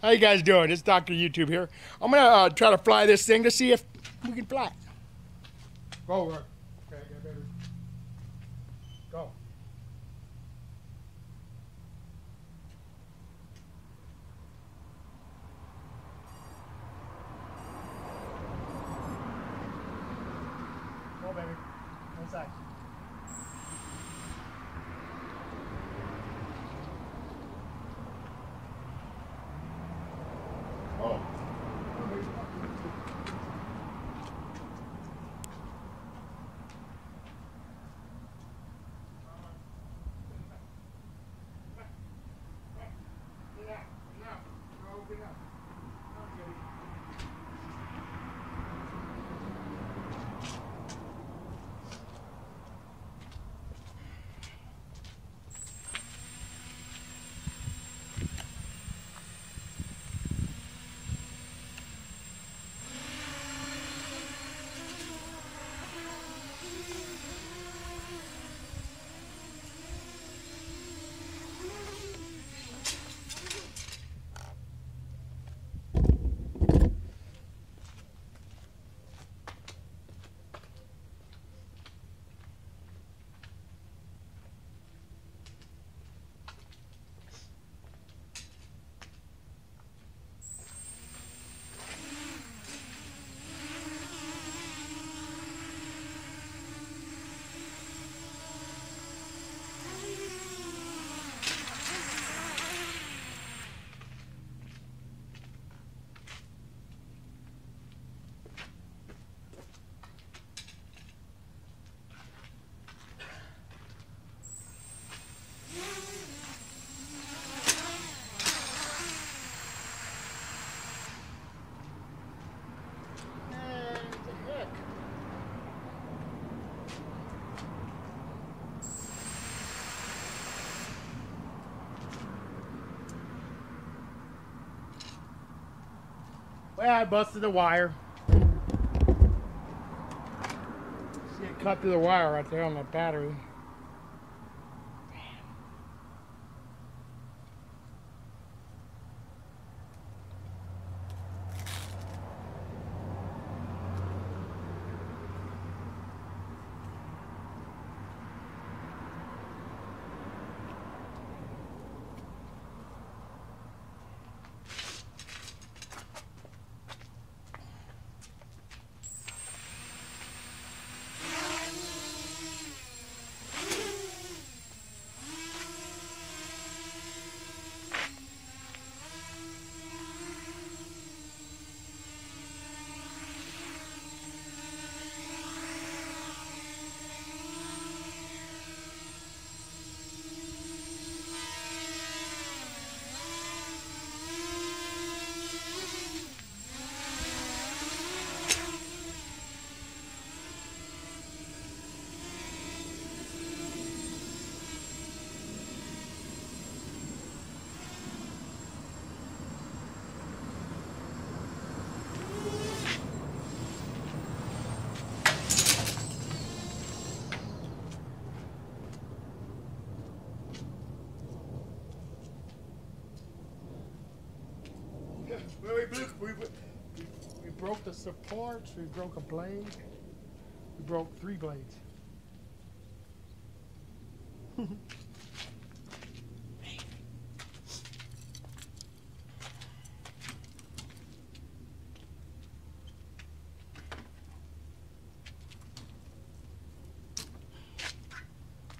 How you guys doing? It's Dr. YouTube here. I'm gonna uh, try to fly this thing to see if we can fly. Go. Okay, get ready. Go. Go, baby. Inside. Oh. Well, I busted the wire. See it cut through the wire right there on the battery. We, broke, we, we, broke the supports, we broke a blade, we broke three blades.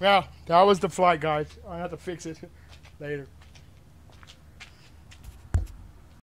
well, that was the flight, guys. I have to fix it later.